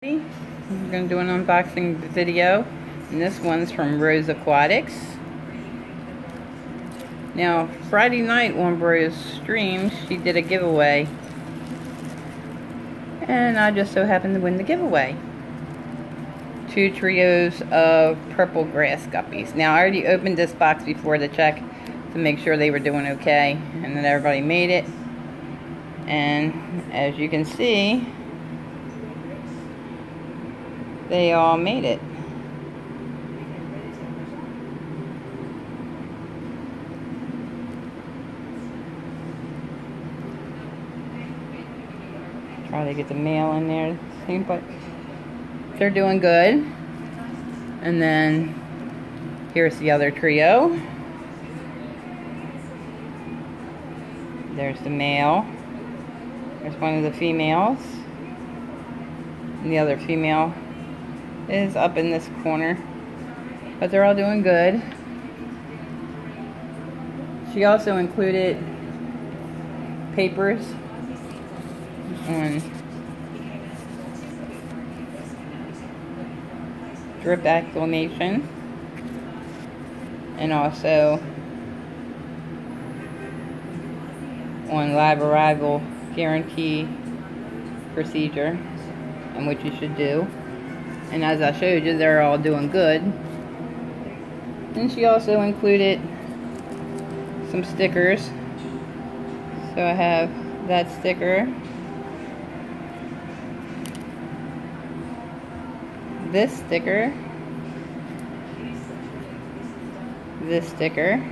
I'm going to do an unboxing video and this one's from Ro's Aquatics. Now Friday night on Ro's stream she did a giveaway and I just so happened to win the giveaway. Two trios of purple grass guppies. Now I already opened this box before to check to make sure they were doing okay and that everybody made it and as you can see they all made it. Try to get the male in there, see, but they're doing good. And then here's the other trio. There's the male. There's one of the females. And the other female is up in this corner. But they're all doing good. She also included papers on drip acclimation and also on live arrival guarantee procedure and what you should do. And as I showed you, they're all doing good. And she also included some stickers. So I have that sticker. This sticker. This sticker.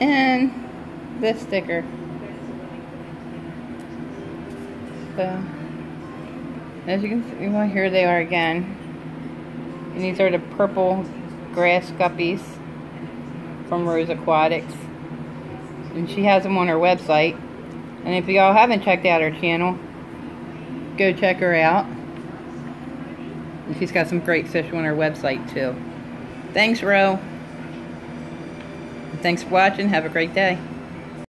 And this sticker. So as you can see, well, here they are again. And these are the purple grass guppies from Ro's Aquatics. And she has them on her website. And if y'all haven't checked out her channel, go check her out. And she's got some great fish on her website too. Thanks, Ro. Thanks for watching. Have a great day.